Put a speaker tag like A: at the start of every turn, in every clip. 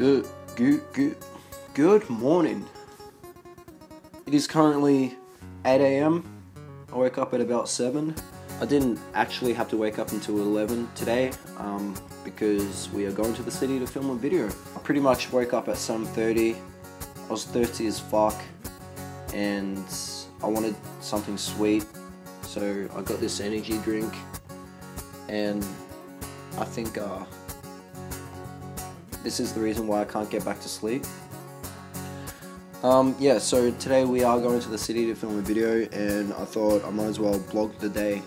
A: Good, good, good, good morning. It is currently 8 a.m. I woke up at about 7. I didn't actually have to wake up until 11 today um, because we are going to the city to film a video. I pretty much woke up at 7.30. I was thirsty as fuck and I wanted something sweet so I got this energy drink and I think uh, this is the reason why I can't get back to sleep. Um, yeah, so today we are going to the city to film a video, and I thought I might as well blog the day.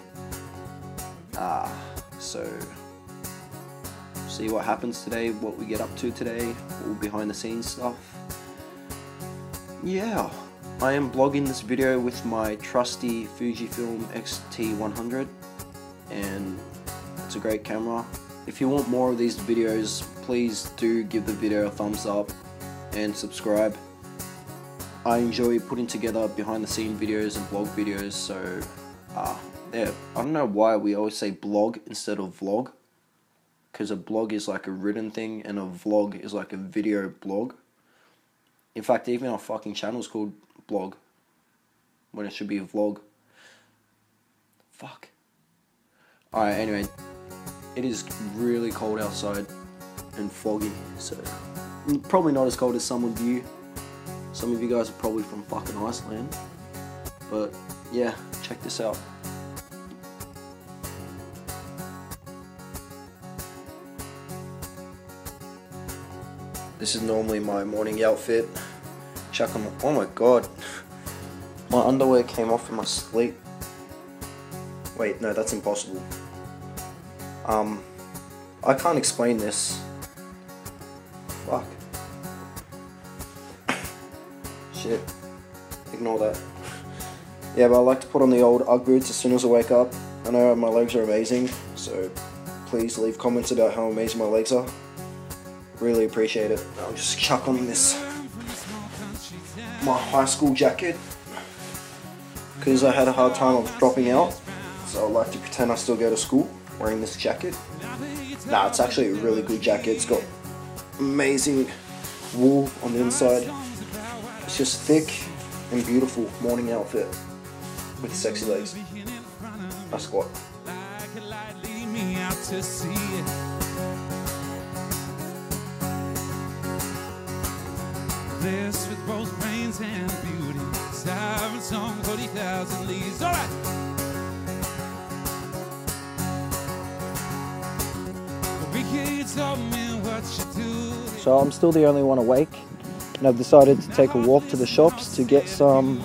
A: Ah, so see what happens today, what we get up to today, all behind the scenes stuff. Yeah, I am blogging this video with my trusty Fujifilm X-T100, and it's a great camera. If you want more of these videos, please do give the video a thumbs up and subscribe. I enjoy putting together behind the scene videos and blog videos, so uh, yeah, I don't know why we always say blog instead of vlog, because a blog is like a written thing and a vlog is like a video blog. In fact, even our fucking channel is called blog, when it should be a vlog. Fuck. Alright, anyway, it is really cold outside and foggy, so probably not as cold as some of you. Some of you guys are probably from fucking Iceland. But yeah, check this out. This is normally my morning outfit. Chuck them, oh my god. My underwear came off in my sleep. Wait, no, that's impossible. Um, I can't explain this. Fuck. Shit. Ignore that. Yeah, but I like to put on the old Ugg boots as soon as I wake up. I know my legs are amazing, so please leave comments about how amazing my legs are. Really appreciate it. I'll just chuck on this my high school jacket because I had a hard time of dropping out, so I like to pretend I still go to school wearing this jacket. Nah, it's actually a really good jacket. It's got amazing wool on the inside. It's just thick and beautiful morning outfit with sexy legs. I squat. With both brains and beauty. Siren song, 40,000 leaves. All right. So I'm still the only one awake and I've decided to take a walk to the shops to get some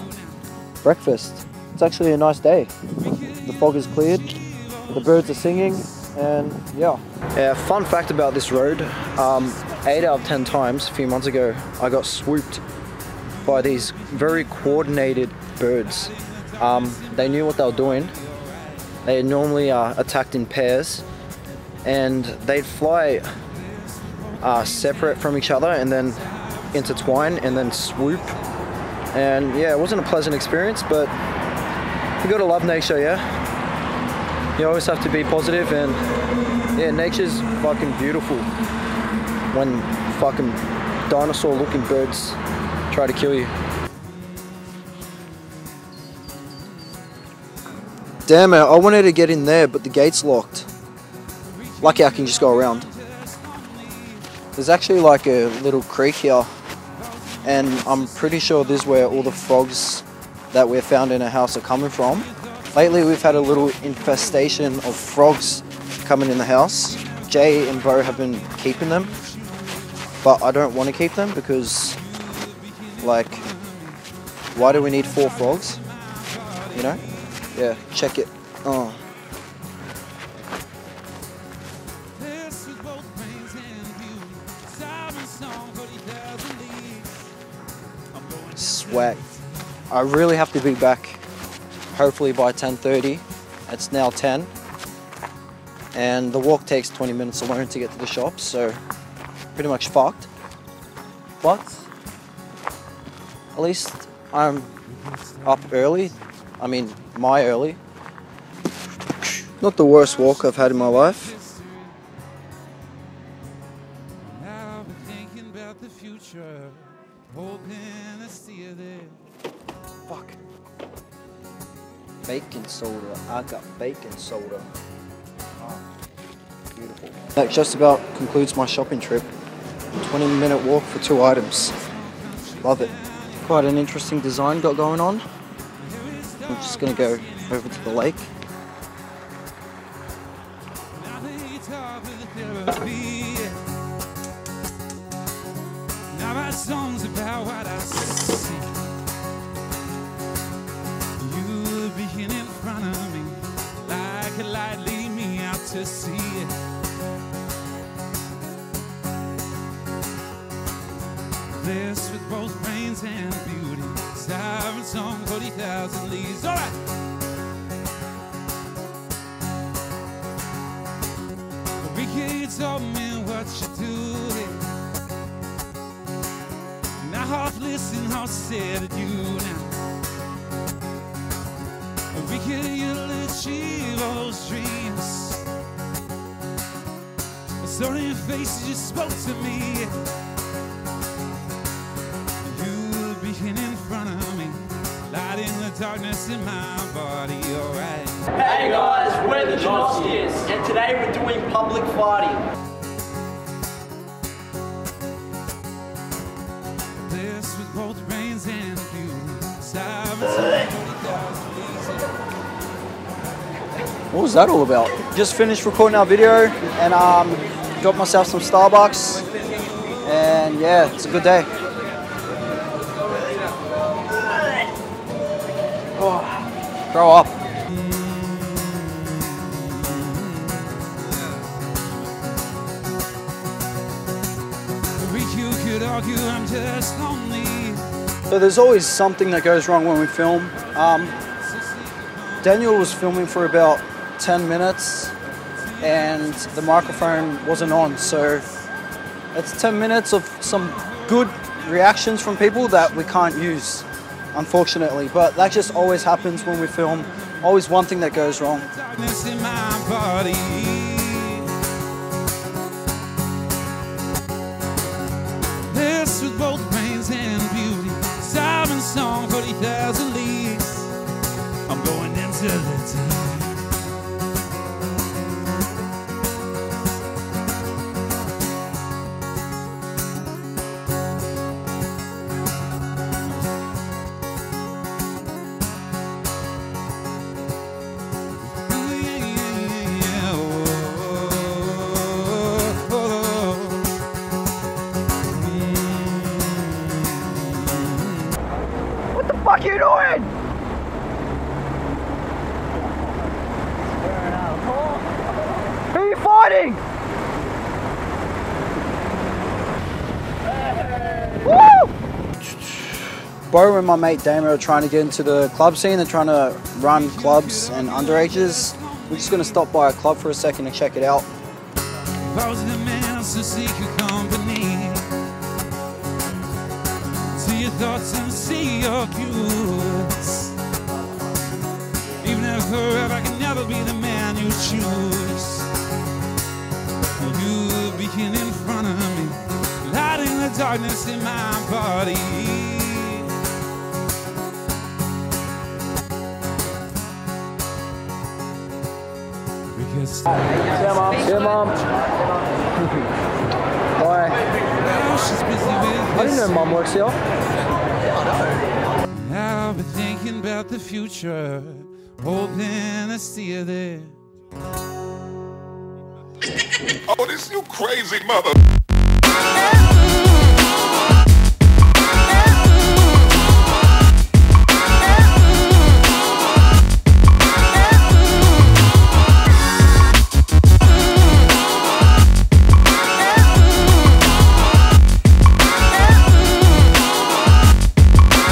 A: breakfast. It's actually a nice day. The fog is cleared, the birds are singing and yeah. Yeah, fun fact about this road, um, 8 out of 10 times a few months ago I got swooped by these very coordinated birds. Um, they knew what they were doing. They normally are attacked in pairs and they'd fly uh, separate from each other and then intertwine and then swoop. And yeah, it wasn't a pleasant experience, but you gotta love nature, yeah? You always have to be positive and yeah, nature's fucking beautiful when fucking dinosaur looking birds try to kill you. Damn it, I wanted to get in there, but the gate's locked. Lucky I can just go around. There's actually like a little creek here, and I'm pretty sure this is where all the frogs that we've found in our house are coming from. Lately, we've had a little infestation of frogs coming in the house. Jay and Bo have been keeping them, but I don't want to keep them because, like, why do we need four frogs? You know? Yeah, check it. Oh. Swag. I really have to be back hopefully by 10.30. It's now 10. And the walk takes 20 minutes alone to get to the shops, so pretty much fucked. But at least I'm up early. I mean, my early. Not the worst walk I've had in my life. Fuck. Bacon soda. I got bacon soda. Ah, beautiful. That just about concludes my shopping trip. 20 minute walk for two items. Love it. Quite an interesting design got going on. I'm just gonna go over to the lake.
B: Now that you talk with the therapy. Now my song's about what I see. To sea. Blessed with both brains and beauty, siren song, 40,000 leaves. All right. Ricky told me what you do. Now half listen, half said to you now. Ricky, you'll achieve all those dreams. So your face you spoke to me. You begin in front of me, lighting the darkness in my body. Alright.
C: Hey guys, we're the Gnostics, and today we're doing public farting.
B: This with both brains and beauty. Sirens
A: What was that all about? Just finished recording our video and um, got myself some Starbucks. And yeah, it's a good day. Oh, grow up. So there's always something that goes wrong when we film. Um, Daniel was filming for about 10 minutes and the microphone wasn't on. So it's 10 minutes of some good reactions from people that we can't use, unfortunately. But that just always happens when we film. Always one thing that goes wrong.
B: Darkness in my body. This with both brains and beauty. Siren song, 40,000 leagues. I'm going into the deep.
A: Fuck are you doing? Who are you fighting? Woo! Bo and my mate Damo are trying to get into the club scene. They're trying to run clubs and underages. We're just going to stop by a club for a second and check it out.
B: Thoughts and see your cues. Even if forever I can never be the man you choose, you begin in front of me, lighting the darkness in my body. Because
A: Yeah, mom. Mom.
B: With
A: I didn't know mom works here.
B: I've been thinking about the future, hoping to see you there.
D: Oh, this you crazy mother.